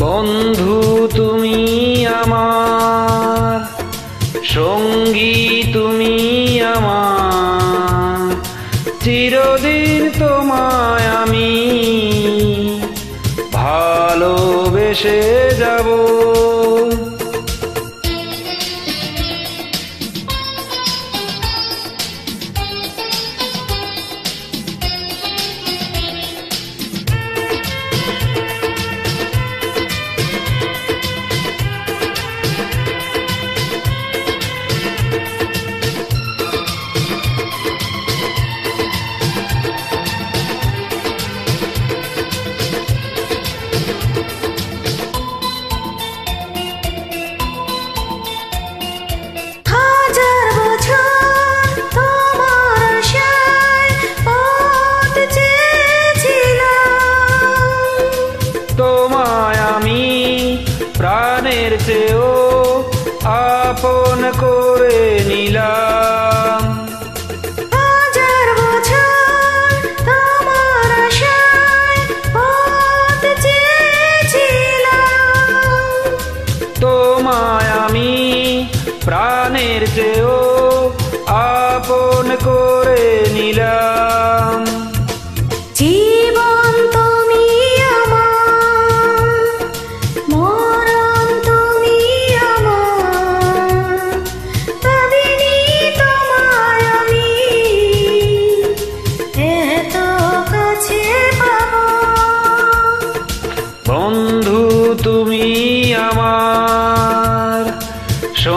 বন্ধু তুমি আমার সঙ্গী তুমি আমার। চিরদিন তোমায় আমি প্রাণের চেয়েও আপন করে নিলাম। তোমায় আমি প্রাণের চেয়েও আপন করে নিলাম।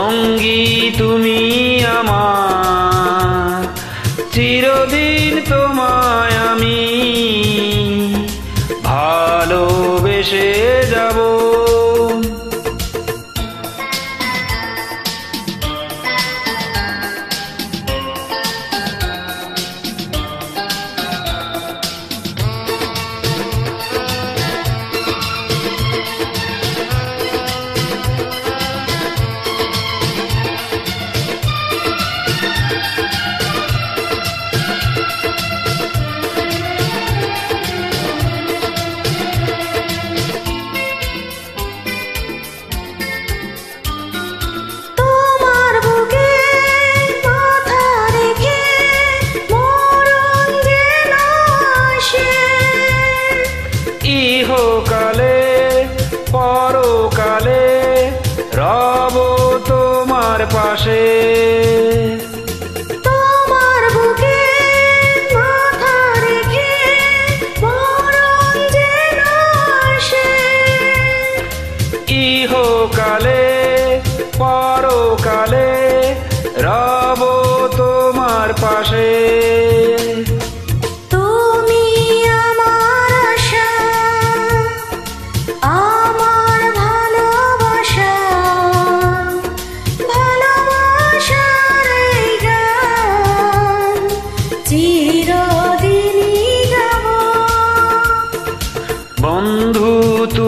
সঙ্গী তুমি আমার। চিরদিন তোমায় আমি ভালোবেসে যাব। পাশে। তোমার বুকে মাথা রেখে মরণ যেন আসে। ইহকালে পরকালে রব তোমার পাশে।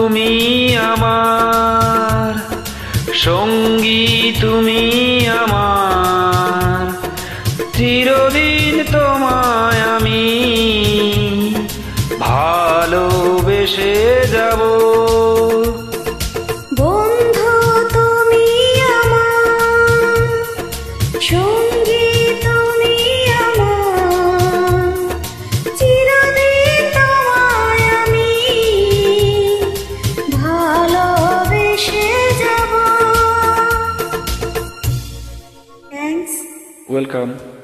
তুমি আমার সঙ্গী তুমি আমার। চিরদিন তোমায় আমি ভালোবেসে Welcome.